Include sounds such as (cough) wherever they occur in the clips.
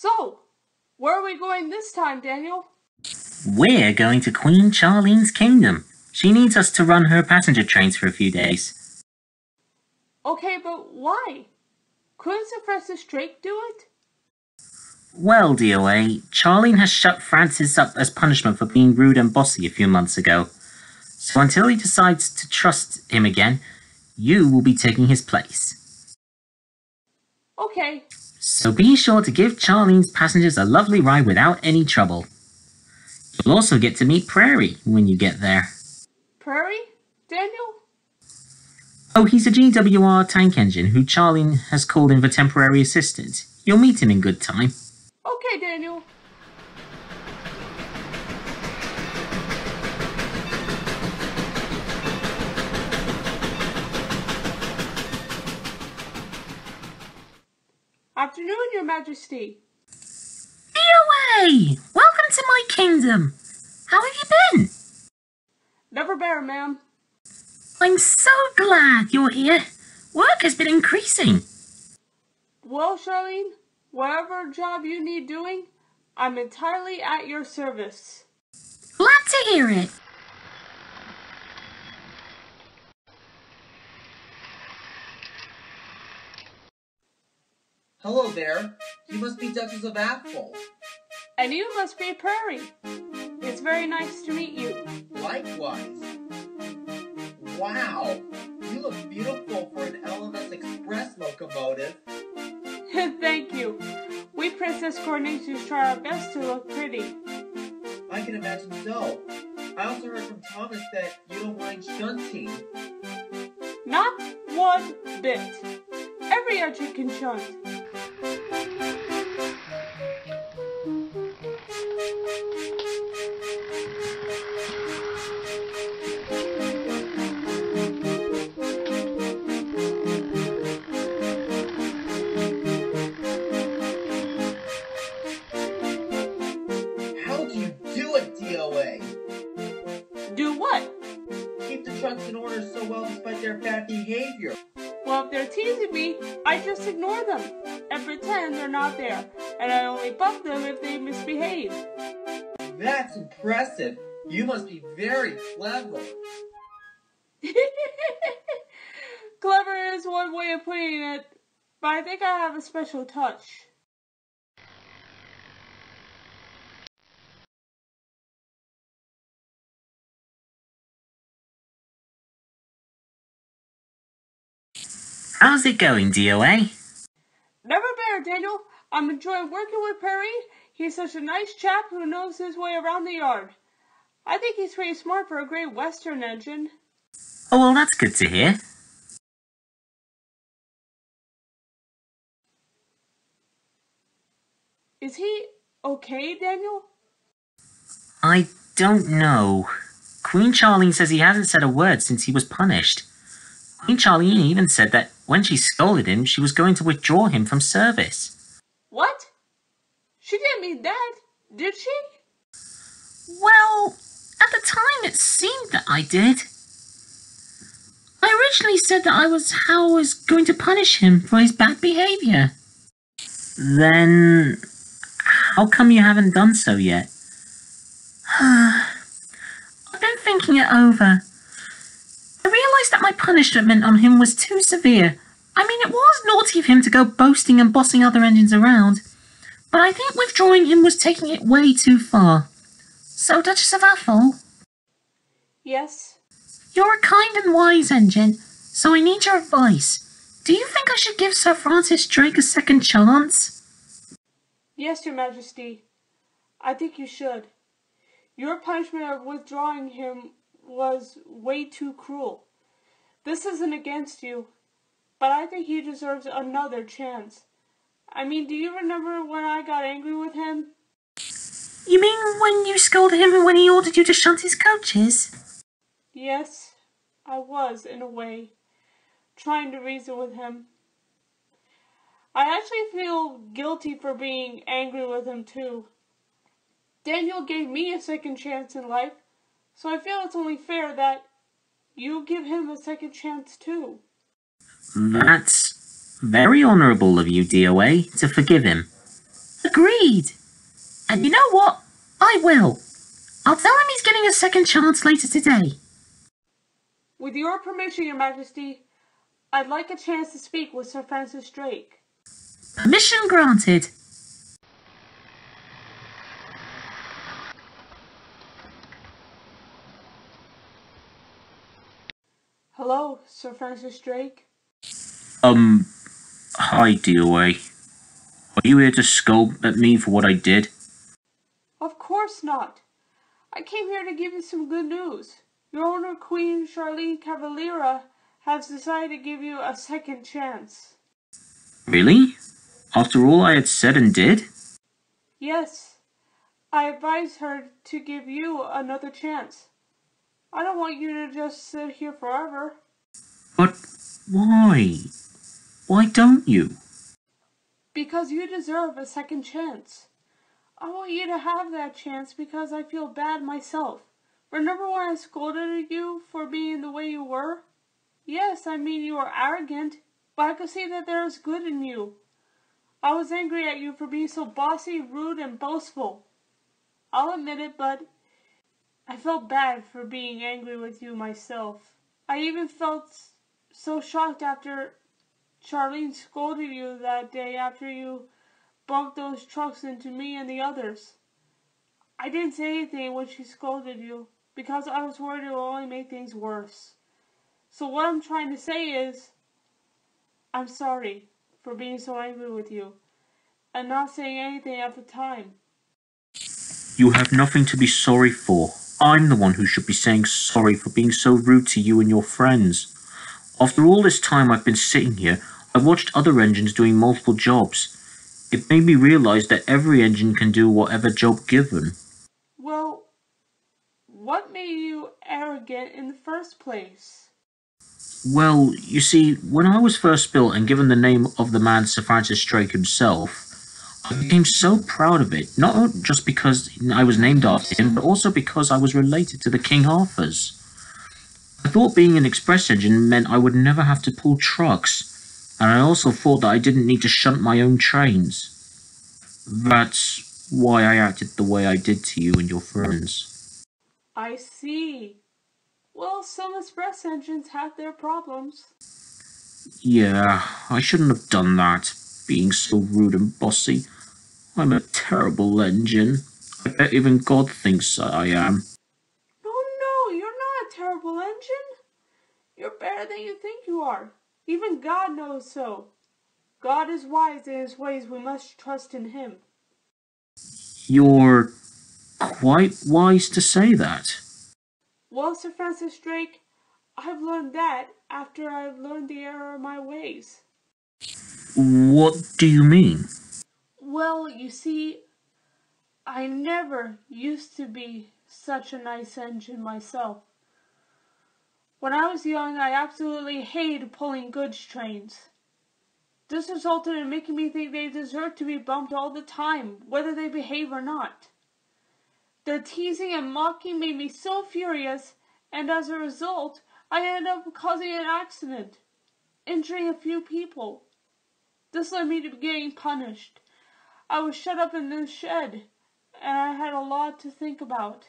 So, where are we going this time, Daniel? We're going to Queen Charlene's kingdom. She needs us to run her passenger trains for a few days. Okay, but why? Couldn't Sir Francis Drake do it? Well, DOA, Charlene has shut Francis up as punishment for being rude and bossy a few months ago. So until he decides to trust him again, you will be taking his place. Okay, So be sure to give Charlene's passengers a lovely ride without any trouble. You'll also get to meet Prairie when you get there. Prairie? Daniel? Oh, he's a GWR tank engine who Charlene has called in for temporary assistance. You'll meet him in good time. Okay, Daniel. Afternoon, Your Majesty. DOA! Welcome to my kingdom! How have you been? Never bear, ma'am. I'm so glad you're here. Work has been increasing. Well, Charlene, whatever job you need doing, I'm entirely at your service. Glad to hear it. Hello there. You must be Duchess of Atholl. And you must be Prairie. It's very nice to meet you. Likewise. Wow. You look beautiful for an LMS Express locomotive. (laughs) Thank you. We Princess Coronations try our best to look pretty. I can imagine so. I also heard from Thomas that you don't mind shunting. Not one bit. Every engine can shunt. They're not there, and I only buff them if they misbehave. That's impressive. You must be very clever. (laughs) Clever is one way of putting it, but I think I have a special touch. How's it going, DOA? Never bear, Daniel. I'm enjoying working with Prairie. He's such a nice chap who knows his way around the yard. I think he's pretty smart for a great Western engine. Oh, well, that's good to hear. Is he okay, Daniel? I don't know. Queen Charlene says he hasn't said a word since he was punished. Queen Charlene even said that when she scolded him, she was going to withdraw him from service. What? She didn't mean that, did she? Well, at the time it seemed that I did. I originally said that I was how I was going to punish him for his bad behavior. Then, how come you haven't done so yet? (sighs) I've been thinking it over. I realised that my punishment on him was too severe. I mean, it was naughty of him to go boasting and bossing other engines around, but I think withdrawing him was taking it way too far. So, Duchess of Atholl, Yes. you're a kind and wise engine, so I need your advice. Do you think I should give Sir Francis Drake a second chance? Yes, Your Majesty. I think you should. Your punishment of withdrawing him was way too cruel. This isn't against you, but I think he deserves another chance. I mean, do you remember when I got angry with him? You mean when you scolded him and when he ordered you to shunt his coaches? Yes, I was, in a way, trying to reason with him. I actually feel guilty for being angry with him, too. Daniel gave me a second chance in life, so I feel it's only fair that you give him a second chance, too. That's very honourable of you, DOA, to forgive him. Agreed. And you know what? I will. I'll tell him he's getting a second chance later today. With your permission, Your Majesty, I'd like a chance to speak with Sir Francis Drake. Permission granted. Hello, Sir Francis Drake. Um, hi, DOA. Are you here to scold at me for what I did? Of course not. I came here to give you some good news. Your owner, Queen Charlene Cavalira, has decided to give you a second chance. Really? After all I had said and did? Yes, I advise her to give you another chance. I don't want you to just sit here forever. But why? Why don't you? Because you deserve a second chance. I want you to have that chance because I feel bad myself. Remember when I scolded you for being the way you were? Yes, I mean you were arrogant, but I could see that there was good in you. I was angry at you for being so bossy, rude, and boastful. I'll admit it, but I felt bad for being angry with you myself. I even felt so shocked after Charlene scolded you that day after you bumped those trucks into me and the others. I didn't say anything when she scolded you because I was worried it would only make things worse. So what I'm trying to say is, I'm sorry for being so angry with you and not saying anything at the time. You have nothing to be sorry for. I'm the one who should be saying sorry for being so rude to you and your friends. After all this time I've been sitting here, I've watched other engines doing multiple jobs. It made me realize that every engine can do whatever job given. Well, what made you arrogant in the first place? Well, you see, when I was first built and given the name of the man Sir Francis Drake himself, I became so proud of it, not just because I was named after him, but also because I was related to the King Arthurs. I thought being an express engine meant I would never have to pull trucks, and I also thought that I didn't need to shunt my own trains. That's why I acted the way I did to you and your friends. I see. Well, some express engines have their problems. Yeah, I shouldn't have done that, being so rude and bossy. I'm a terrible engine. I bet even God thinks I am. No, no, you're not a terrible engine. You're better than you think you are. Even God knows so. God is wise in his ways. We must trust in him. You're quite wise to say that. Well, Sir Francis Drake, I've learned that after I've learned the error of my ways. What do you mean? Well, you see, I never used to be such a nice engine myself. When I was young, I absolutely hated pulling goods trains. This resulted in making me think they deserve to be bumped all the time, whether they behave or not. Their teasing and mocking made me so furious, and as a result, I ended up causing an accident, injuring a few people. This led me to be getting punished. I was shut up in the shed, and I had a lot to think about.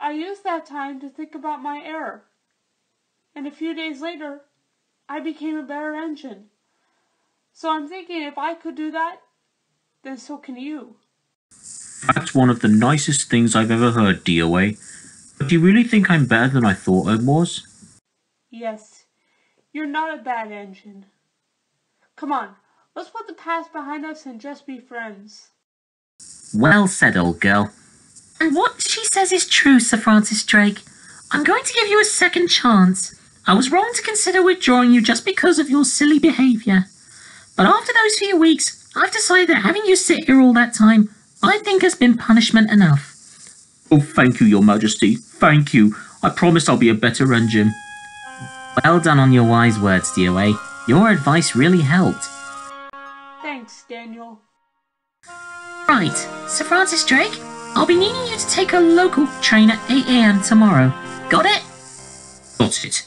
I used that time to think about my error, and a few days later, I became a better engine. So I'm thinking if I could do that, then so can you. That's one of the nicest things I've ever heard, DOA. But do you really think I'm better than I thought I was? Yes, you're not a bad engine. Come on, let's put the past behind us and just be friends. Well said, old girl. And what she says is true, Sir Francis Drake. I'm going to give you a second chance. I was wrong to consider withdrawing you just because of your silly behaviour. But after those few weeks, I've decided that having you sit here all that time, I think has been punishment enough. Oh, thank you, Your Majesty. Thank you. I promise I'll be a better engine. Well done on your wise words, DOA. Your advice really helped. Thanks, Daniel. Right, Sir Francis Drake, I'll be needing you to take a local train at 8am tomorrow. Got it? Got it.